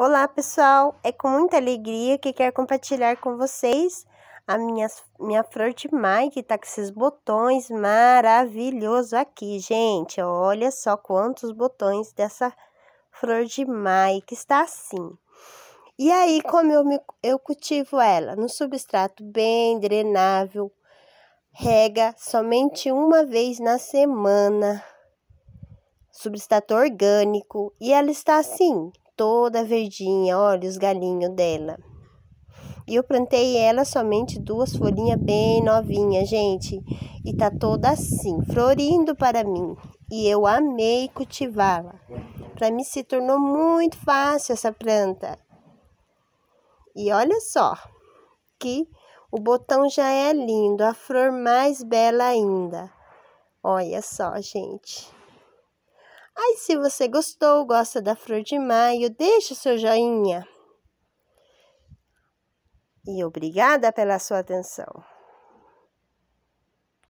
Olá pessoal, é com muita alegria que quero compartilhar com vocês a minha, minha flor de mai que tá com esses botões maravilhosos aqui, gente. Olha só quantos botões dessa flor de mai que está assim. E aí, como eu, me, eu cultivo ela? No substrato bem drenável, rega somente uma vez na semana, substrato orgânico, e ela está assim, toda verdinha, olha os galinhos dela. E eu plantei ela somente duas folhinhas bem novinhas, gente. E tá toda assim, florindo para mim. E eu amei cultivá-la. Para mim se tornou muito fácil essa planta. E olha só, que o botão já é lindo, a flor mais bela ainda. Olha só, gente. Aí, se você gostou, gosta da Flor de Maio, deixe o seu joinha. E obrigada pela sua atenção.